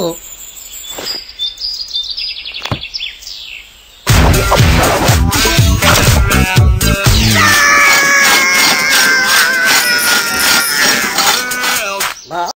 Oh,